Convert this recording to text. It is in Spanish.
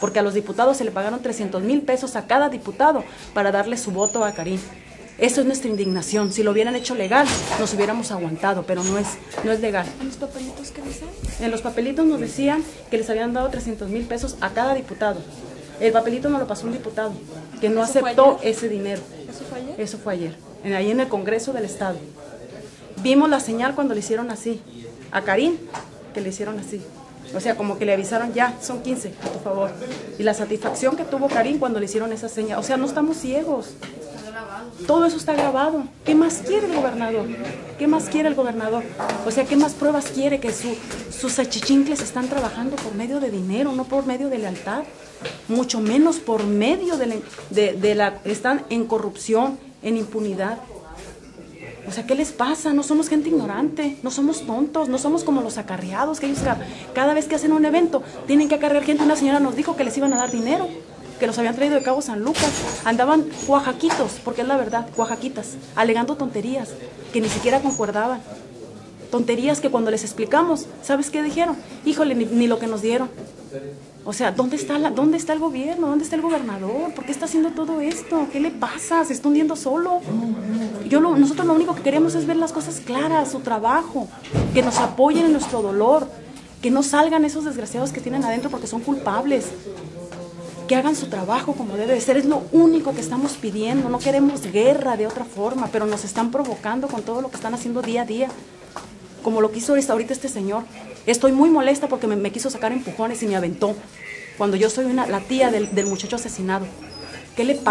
porque a los diputados se le pagaron 300 mil pesos a cada diputado para darle su voto a Karim. Eso es nuestra indignación. Si lo hubieran hecho legal, nos hubiéramos aguantado, pero no es, no es legal. ¿En los papelitos qué dicen? En los papelitos nos decían que les habían dado 300 mil pesos a cada diputado. El papelito nos lo pasó un diputado que no ¿Eso fue aceptó ese dinero. ¿Eso fue ayer? Eso fue ayer, en- ahí en el Congreso del Estado. Vimos la señal cuando le hicieron así. A Karim, que le hicieron así. O sea, como que le avisaron, ya, son 15, a tu favor. Y la satisfacción que tuvo Karim cuando le hicieron esa señal. O sea, no estamos ciegos. Todo eso está grabado. ¿Qué más quiere el gobernador? ¿Qué más quiere el gobernador? O sea, ¿qué más pruebas quiere que su- sus achichincles están trabajando por medio de dinero, no por medio de lealtad? Mucho menos por medio de la... Están en corrupción, en impunidad. O sea, ¿qué les pasa? No somos gente ignorante, no somos tontos, no somos como los acarreados, que ellos ca- cada vez que hacen un evento tienen que acarrear gente. Una señora nos dijo que les iban a dar dinero, que los habían traído de Cabo San Lucas. Andaban cuajaquitos, porque es la verdad, cuajaquitas, alegando tonterías que ni siquiera concordaban. Tonterías que cuando les explicamos, ¿sabes qué dijeron? Híjole, ni, ni lo que nos dieron. O sea, ¿dónde está, la, ¿dónde está el gobierno? ¿Dónde está el gobernador? ¿Por qué está haciendo todo esto? ¿Qué le pasa? ¿Se está hundiendo solo? Yo nosotros lo único que queremos es ver las cosas claras, su trabajo, que nos apoyen en nuestro dolor, que no salgan esos desgraciados que tienen adentro porque son culpables, que hagan su trabajo como debe de ser, es lo único que estamos pidiendo, no queremos guerra de otra forma, pero nos están provocando con todo lo que están haciendo día a día, como lo que hizo ahorita este señor. Estoy muy molesta porque me, me quiso sacar empujones y me aventó, cuando yo soy una, la tía del, del muchacho asesinado. ¿Qué le pasa?